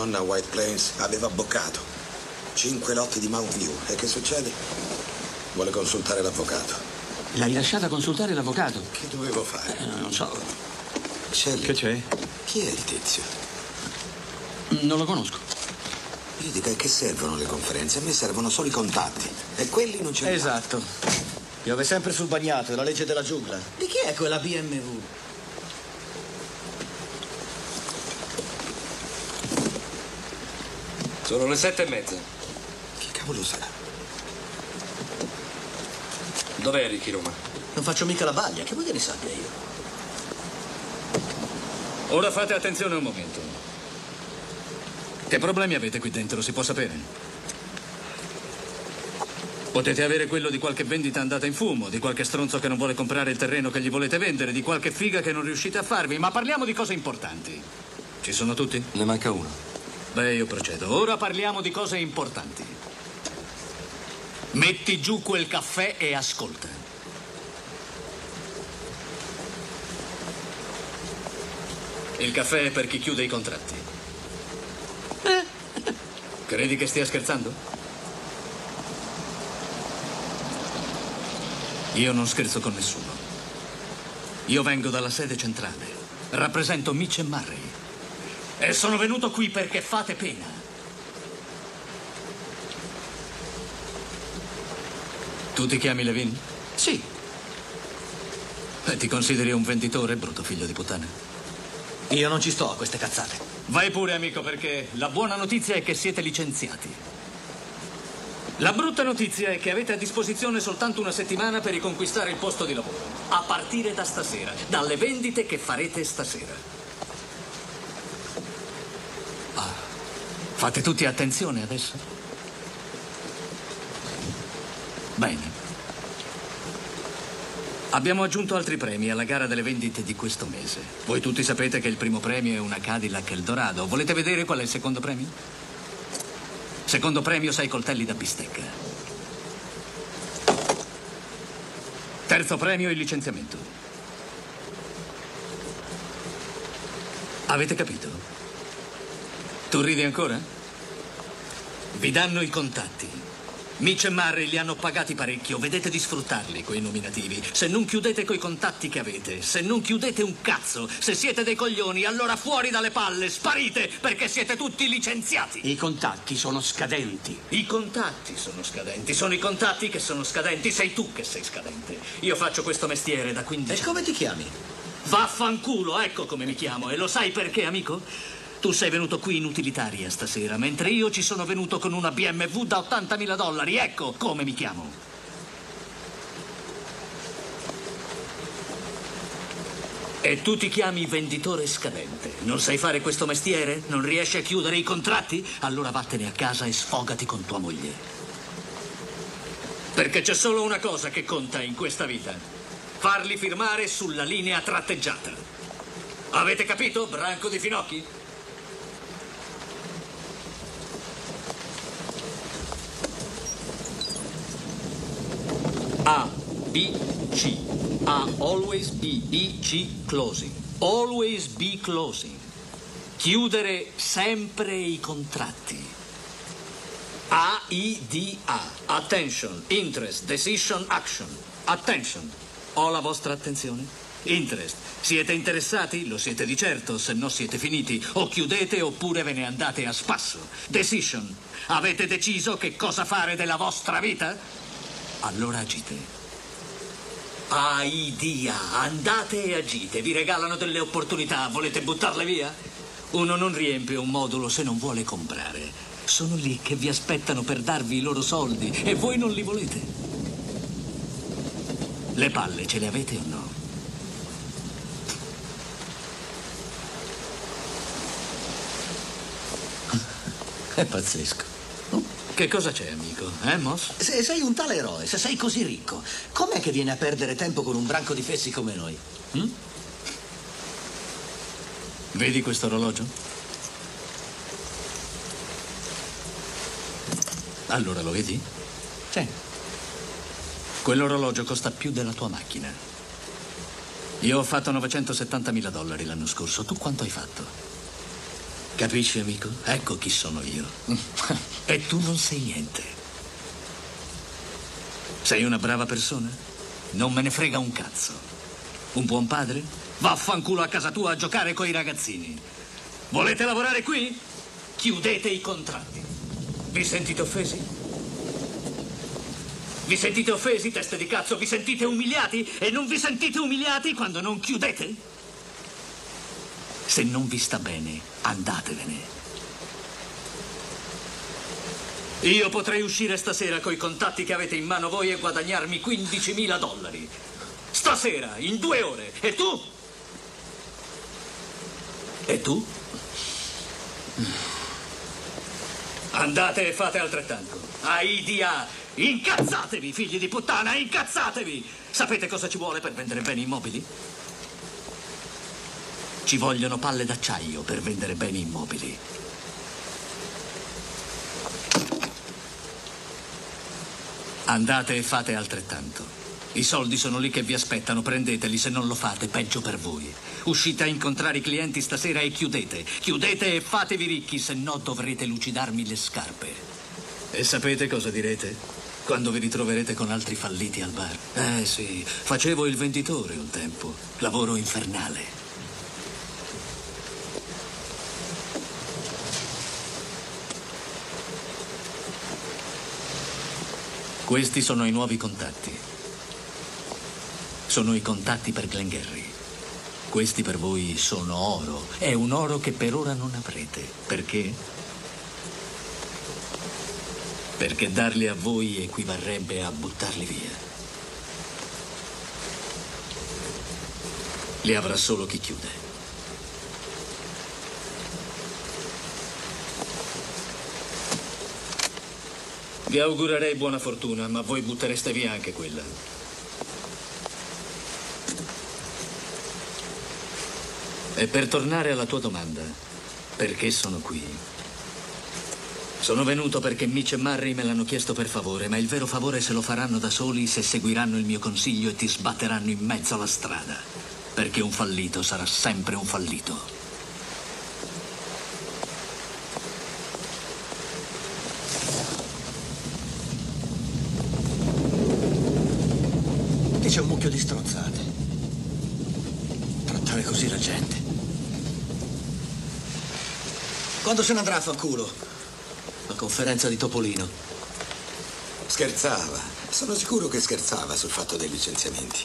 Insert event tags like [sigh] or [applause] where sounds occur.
donna a White Plains aveva boccato. Cinque lotti di Mount View. E che succede? Vuole consultare l'avvocato. L'hai lasciata consultare l'avvocato? Che dovevo fare? Eh, non so. Shelley, Che c'è? chi è il tizio? Non lo conosco. Io dico, a che servono le conferenze? A me servono solo i contatti. E quelli non ce li. Esatto. Piove sempre sul bagnato, è la legge della giungla. Di chi è quella BMW? Sono le sette e mezza. Chi cavolo sarà? Dov'è Ricky Roma? Non faccio mica la baglia, che vuoi che ne sappia io? Ora fate attenzione un momento. Che problemi avete qui dentro, si può sapere? Potete avere quello di qualche vendita andata in fumo, di qualche stronzo che non vuole comprare il terreno che gli volete vendere, di qualche figa che non riuscite a farvi, ma parliamo di cose importanti. Ci sono tutti? Ne manca uno. Beh, io procedo. Ora parliamo di cose importanti. Metti giù quel caffè e ascolta. Il caffè è per chi chiude i contratti. [laughs] Credi che stia scherzando? Io non scherzo con nessuno. Io vengo dalla sede centrale. Rappresento Mitch e Murray. E sono venuto qui perché fate pena. Tu ti chiami Levin? Sì. E ti consideri un venditore, brutto figlio di puttana? Io non ci sto a queste cazzate. Vai pure, amico, perché la buona notizia è che siete licenziati. La brutta notizia è che avete a disposizione soltanto una settimana per riconquistare il posto di lavoro. A partire da stasera, dalle vendite che farete stasera. Fate tutti attenzione adesso? Bene. Abbiamo aggiunto altri premi alla gara delle vendite di questo mese. Voi tutti sapete che il primo premio è una Cadillac Eldorado. Volete vedere qual è il secondo premio? Secondo premio, sei coltelli da bistecca. Terzo premio, il licenziamento. Avete capito? Tu ridi ancora? Vi danno i contatti. Mitch e Murray li hanno pagati parecchio, vedete di sfruttarli quei nominativi. Se non chiudete coi contatti che avete, se non chiudete un cazzo, se siete dei coglioni, allora fuori dalle palle, sparite, perché siete tutti licenziati. I contatti sono scadenti. I contatti sono scadenti, sono i contatti che sono scadenti, sei tu che sei scadente. Io faccio questo mestiere da 15 E anni. come ti chiami? Vaffanculo, ecco come mi chiamo. E lo sai perché, amico? Tu sei venuto qui in utilitaria stasera, mentre io ci sono venuto con una BMW da 80.000 dollari. Ecco come mi chiamo. E tu ti chiami venditore scadente. Non sai fare questo mestiere? Non riesci a chiudere i contratti? Allora vattene a casa e sfogati con tua moglie. Perché c'è solo una cosa che conta in questa vita. Farli firmare sulla linea tratteggiata. Avete capito, branco di finocchi? B, C. A, always be, C, closing. Always be closing. Chiudere sempre i contratti. A, I, D, A. Attention, interest, decision, action. Attention. Ho la vostra attenzione? Interest. Siete interessati? Lo siete di certo, se no siete finiti. O chiudete oppure ve ne andate a spasso. Decision. Avete deciso che cosa fare della vostra vita? Allora agite. Aidia, andate e agite, vi regalano delle opportunità, volete buttarle via? Uno non riempie un modulo se non vuole comprare. Sono lì che vi aspettano per darvi i loro soldi e voi non li volete. Le palle ce le avete o no? [laughs] È pazzesco. Che cosa c'è, amico? Eh, Moss? Se sei un tale eroe, se sei così ricco, com'è che vieni a perdere tempo con un branco di fessi come noi? Vedi questo orologio? Allora lo vedi? Sì. Quell'orologio costa più della tua macchina. Io ho fatto 970.000 dollari l'anno scorso. Tu quanto hai fatto? Capisci, amico? Ecco chi sono io. [laughs] e tu non sei niente. Sei una brava persona? Non me ne frega un cazzo. Un buon padre? Vaffanculo a casa tua a giocare coi ragazzini. Volete lavorare qui? Chiudete i contratti. Vi sentite offesi? Vi sentite offesi, teste di cazzo? Vi sentite umiliati? E non vi sentite umiliati quando non chiudete? Se non vi sta bene, andatevene. Io potrei uscire stasera coi contatti che avete in mano voi e guadagnarmi 15.000 dollari. Stasera, in due ore. E tu? E tu? Andate e fate altrettanto. Aidia! Incazzatevi, figli di puttana, incazzatevi! Sapete cosa ci vuole per vendere beni immobili? Ci vogliono palle d'acciaio per vendere beni immobili. Andate e fate altrettanto. I soldi sono lì che vi aspettano, prendeteli, se non lo fate, peggio per voi. Uscite a incontrare i clienti stasera e chiudete. Chiudete e fatevi ricchi, se no dovrete lucidarmi le scarpe. E sapete cosa direte? Quando vi ritroverete con altri falliti al bar. Eh sì, facevo il venditore un tempo. Lavoro infernale. Questi sono i nuovi contatti. Sono i contatti per Glengarry. Questi per voi sono oro. È un oro che per ora non avrete. Perché? Perché darli a voi equivarrebbe a buttarli via. Li avrà solo chi chiude. Vi augurerei buona fortuna, ma voi buttereste via anche quella. E per tornare alla tua domanda, perché sono qui? Sono venuto perché Mitch e Murray me l'hanno chiesto per favore, ma il vero favore se lo faranno da soli se seguiranno il mio consiglio e ti sbatteranno in mezzo alla strada. Perché un fallito sarà sempre un fallito. Di stronzate. Trattare così la gente. Quando se ne andrà a fanculo? La conferenza di Topolino. Scherzava. Sono sicuro che scherzava sul fatto dei licenziamenti.